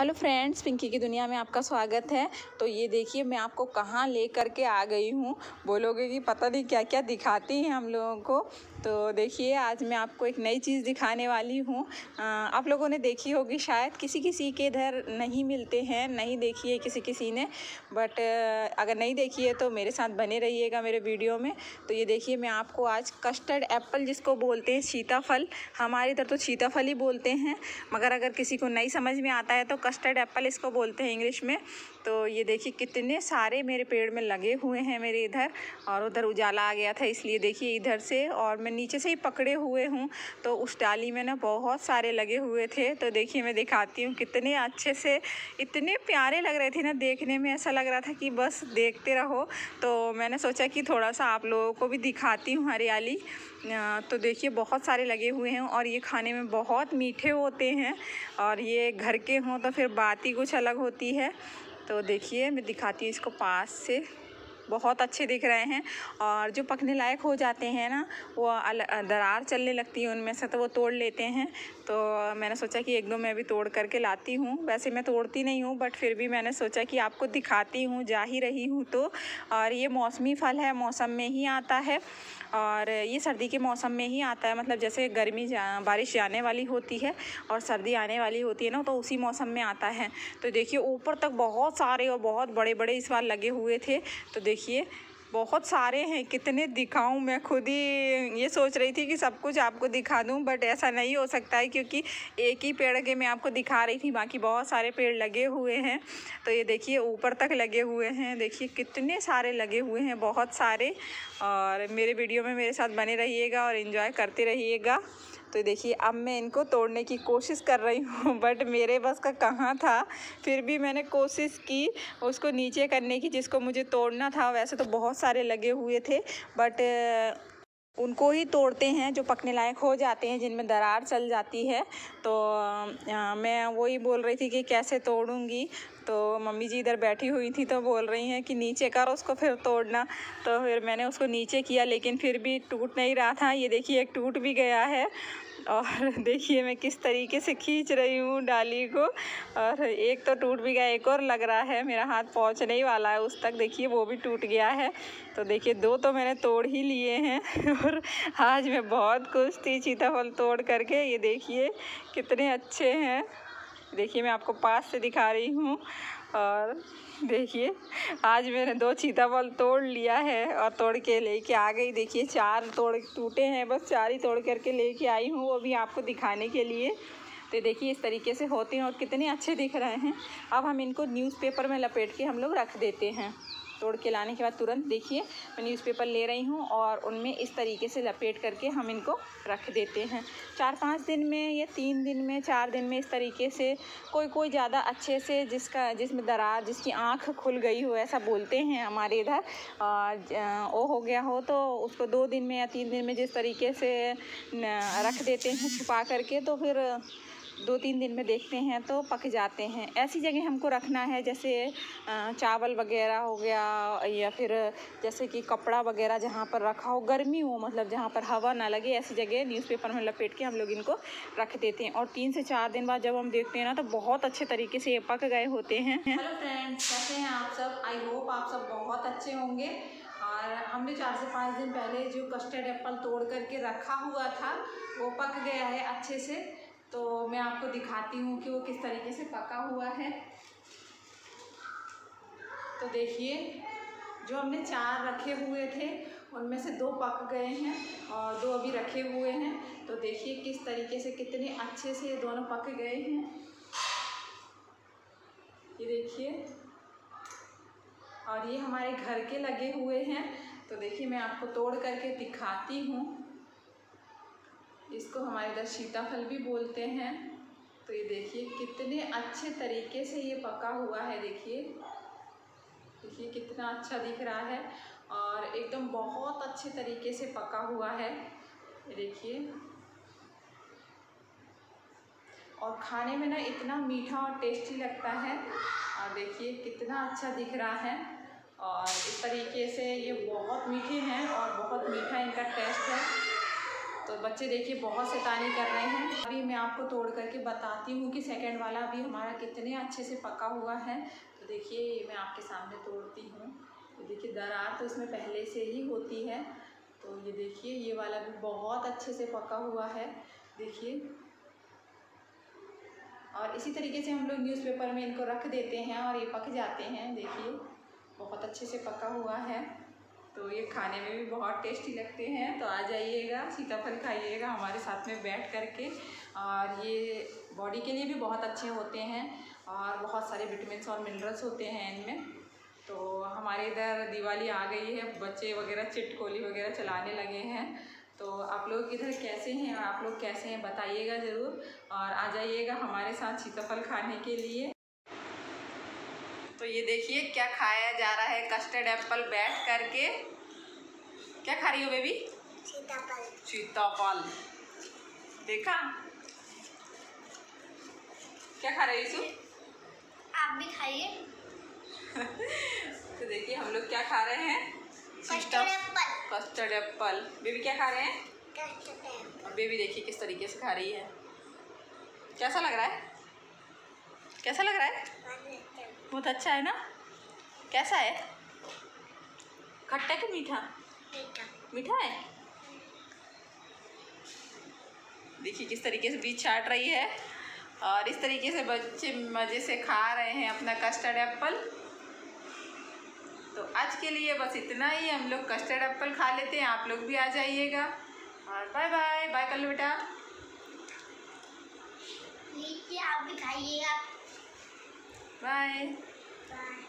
Hello friends, Pinky की दुनिया में आपका स्वागत है। तो ये देखिए, मैं आपको कहाँ ले करके आ गई हूँ? बोलोगे कि पता नहीं क्या क्या दिखाती हैं हम लोगों को। तो देखिए, आज मैं आपको एक नई चीज़ दिखाने वाली हूँ। आप लोगों ने देखी होगी शायद किसी किसी के इधर नहीं मिलते हैं, नहीं देखी है किसी किसी ने, बट अगर नहीं देखी है तो मेरे साथ बने रहिएगा मेरे वीडियो में। तो ये देखिए, मैं आपको आज कस्टर्ड एप्पल जिसको बोलते हैं, सीताफल, हमारे इधर तो सीताफल ही बोलते हैं, मगर अगर किसी को नहीं समझ में आता है तो कस्टर्ड एप्पल इसको बोलते हैं इंग्लिश में। तो ये देखिए, कितने सारे मेरे पेड़ में लगे हुए हैं मेरे इधर, और उधर उजाला आ गया था, इसलिए देखिए इधर से, और मैं नीचे से ही पकड़े हुए हूँ। तो उस डाली में ना बहुत सारे लगे हुए थे। तो देखिए, मैं दिखाती हूँ कितने अच्छे से, इतने प्यारे लग रहे थे ना देखने में। ऐसा लग रहा था कि बस देखते रहो। तो मैंने सोचा कि थोड़ा सा आप लोगों को भी दिखाती हूँ हरियाली। तो देखिए, बहुत सारे लगे हुए हैं और ये खाने में बहुत मीठे होते हैं। और ये घर के हों तो फिर बात ही कुछ अलग होती है। तो देखिए, मैं दिखाती हूँ इसको पास से। बहुत अच्छे दिख रहे हैं और जो पकने लायक हो जाते हैं ना वो दरार चलने लगती है उनमें से तो वो तोड़ लेते हैं। तो मैंने सोचा कि एक दो मैं भी तोड़ करके लाती हूँ। वैसे मैं तोड़ती नहीं हूँ बट फिर भी मैंने सोचा कि आपको दिखाती हूँ जा ही रही हूँ तो। और ये मौसमी फल है मौसम में ही आता है। और ये सर्दी के मौसम में ही आता है मतलब जैसे गर्मी जा, बारिश जाने वाली होती है और सर्दी आने वाली होती है ना तो उसी मौसम में आता है। तो देखिए ऊपर तक बहुत सारे और बहुत बड़े बड़े इस बार लगे हुए थे। तो देखिए बहुत सारे हैं, कितने दिखाऊँ मैं खुद ही। ये सोच रही थी कि सब कुछ आपको दिखा दूँ बट ऐसा नहीं हो सकता है क्योंकि एक ही पेड़ के मैं आपको दिखा रही थी, बाकी बहुत सारे पेड़ लगे हुए हैं। तो ये देखिए, ऊपर तक लगे हुए हैं। देखिए, कितने सारे लगे हुए हैं, बहुत सारे। और मेरे वीडियो में मेरे साथ बने रहिएगा और इन्जॉय करते रहिएगा। तो देखिए अब मैं इनको तोड़ने की कोशिश कर रही हूँ बट मेरे बस का कहाँ था? फिर भी मैंने कोशिश की उसको नीचे करने की जिसको मुझे तोड़ना था वैसे तो बहुत सारे लगे हुए थे बट उनको ही तोड़ते हैं जो पकने लायक हो जाते हैं जिनमें दरार चल जाती है। तो आ, मैं वही बोल रही थी कि कैसे तोड़ूँगी? तो मम्मी जी इधर बैठी हुई थी तो बोल रही हैं कि नीचे कर उसको फिर तोड़ना। तो फिर मैंने उसको नीचे किया, लेकिन फिर भी टूट नहीं रहा था। ये देखिए, एक टूट भी गया है। और देखिए, मैं किस तरीके से खींच रही हूँ डाली को। और एक तो टूट भी गया, एक और लग रहा है। मेरा हाथ पहुँचने ही वाला है। उस तक देखिए, वो भी टूट गया है। तो देखिए, दो तो मैंने तोड़ ही लिए हैं। और आज मैं बहुत खुश थी, सीताफल तोड़ करके। ये देखिए, कितने अच्छे हैं। देखिए, मैं आपको पास से दिखा रही हूँ और देखिए, आज मैंने दो चीता बल तोड़ लिया है और तोड़ के लेके आ गई। देखिए, चार तोड़ टूटे हैं, बस चार ही तोड़ करके लेके आई हूँ वो भी आपको दिखाने के लिए। तो देखिए, इस तरीके से होते हैं और कितने अच्छे दिख रहे हैं। अब हम इनको न्यूज़पेपर में लपेट के हम लोग रख देते हैं। तोड़ के लाने के बाद तुरंत देखिए, मैं न्यूज़पेपर ले रही हूँ और उनमें इस तरीके से लपेट करके हम इनको रख देते हैं। चार पाँच दिन में या तीन दिन में, चार दिन में इस तरीके से कोई कोई ज़्यादा अच्छे से जिसका, जिसमें दरार, जिसकी आँख खुल गई हो, ऐसा बोलते हैं हमारे इधर। वो हो गया हो तो उसको दो दिन में या तीन दिन में जिस तरीके से रख देते हैं छुपा करके तो फिर दो तीन दिन में देखते हैं तो पक जाते हैं। ऐसी जगह हमको रखना है, जैसे चावल वगैरह हो गया या फिर जैसे कि कपड़ा वगैरह जहाँ पर रखा हो, गर्मी हो मतलब जहाँ पर हवा ना लगे, ऐसी जगह न्यूज़पेपर में लपेट के हम लोग इनको रख देते हैं। और तीन से चार दिन बाद जब हम देखते हैं ना तो बहुत अच्छे तरीके से ये पक गए होते हैं। हेलो फ्रेंड्स कैसे हैं आप सब? आई होप आप सब बहुत अच्छे होंगे। और हमने चार से पाँच दिन पहले जो कस्टर्ड एप्पल तोड़ करके रखा हुआ था, वो पक गया है अच्छे से। तो मैं आपको दिखाती हूँ कि वो किस तरीके से पका हुआ है। तो देखिए, जो हमने चार रखे हुए थे, उनमें से दो पक गए हैं और दो अभी रखे हुए हैं। तो देखिए किस तरीके से कितने अच्छे से ये दोनों पक गए हैं। ये देखिए, और ये हमारे घर के लगे हुए हैं। तो देखिए मैं आपको तोड़ करके दिखाती हूँ। इसको हमारे इधर सीताफल भी बोलते हैं। तो ये देखिए, कितने अच्छे तरीके से ये पका हुआ है, देखिए। देखिए, कितना अच्छा दिख रहा है और एकदम बहुत अच्छे तरीके से पका हुआ है। देखिए। और खाने में ना इतना मीठा और टेस्टी लगता है और देखिए, कितना अच्छा दिख रहा है। और इस तरीके से ये बहुत मीठे हैं और बहुत मीठा इनका टेस्ट है। बच्चे देखिए बहुत से शैतानी कर रहे हैं। अभी मैं आपको तोड़ करके बताती हूँ कि सेकंड वाला अभी हमारा कितने अच्छे से पका हुआ है। तो देखिए, ये मैं आपके सामने तोड़ती हूँ। तो देखिए दरार तो इसमें पहले से ही होती है। तो ये देखिए, ये वाला भी बहुत अच्छे से पका हुआ है। देखिए। और इसी तरीके से हम लोग न्यूज़पेपर में इनको रख देते हैं और ये पक जाते हैं। देखिए, बहुत अच्छे से पका हुआ है। तो ये खाने में भी बहुत टेस्टी लगते हैं। तो आ जाइएगा, सीताफल खाइएगा, हमारे साथ में बैठ करके। और ये बॉडी के लिए भी बहुत अच्छे होते हैं और बहुत सारे विटामिन और मिनरल्स होते हैं इनमें। तो हमारे इधर दिवाली आ गई है, बच्चे वगैरह, चिटकोली वगैरह चलाने लगे हैं। तो आप लोग इधर कैसे हैं आप लोग कैसे हैं बताइएगा ज़रूर। और आ जाइएगा हमारे साथ सीताफल खाने के लिए। तो ये देखिए क्या खाया जा रहा है कस्टर्ड एप्पल बैठ करके। क्या खा रही हो बेबी सीताफल। सीताफल। देखा? क्या खा रही हो आप भी खाइए। तो देखिए हम लोग क्या खा रहे हैं? Custard apple custard apple baby क्या खा रहे हैं? कस्टर्ड एप्पल बेबी देखिए किस तरीके से खा रही है। कैसा लग रहा है? कैसा लग रहा है? बहुत अच्छा है ना? कैसा है? खट्टा कि मीठा? मीठा। है? देखिए किस तरीके से बीज छाट रही है और इस तरीके से बच्चे मज़े से खा रहे हैं अपना कस्टर्ड एप्पल तो आज के लिए बस इतना ही। हम लोग कस्टर्ड एप्पल खा लेते हैं। आप लोग भी आ जाइएगा। और बाय बाय बाय कल बेटा। आप भी खाइएगा। 拜拜